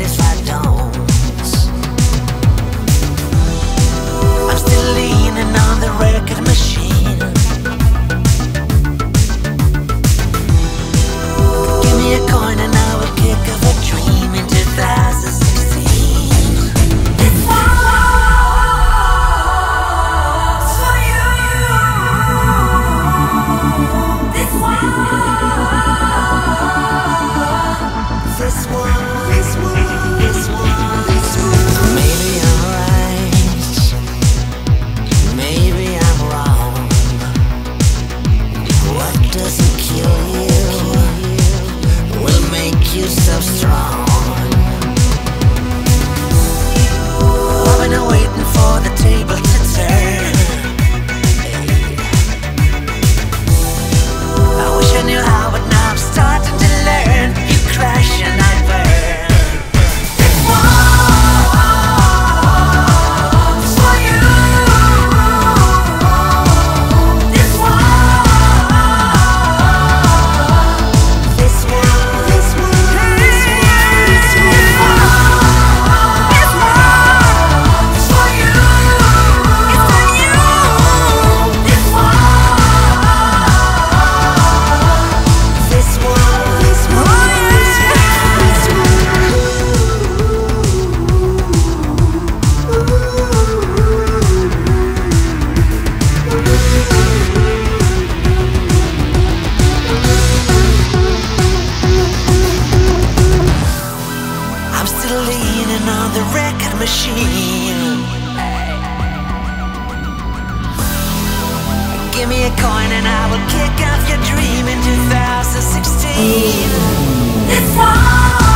if I don't. I'm still leaning on the record. Give me a coin and I will kick of a dream into thousands. machine. Give me a coin and I will kick off your dream in 2016. It's all.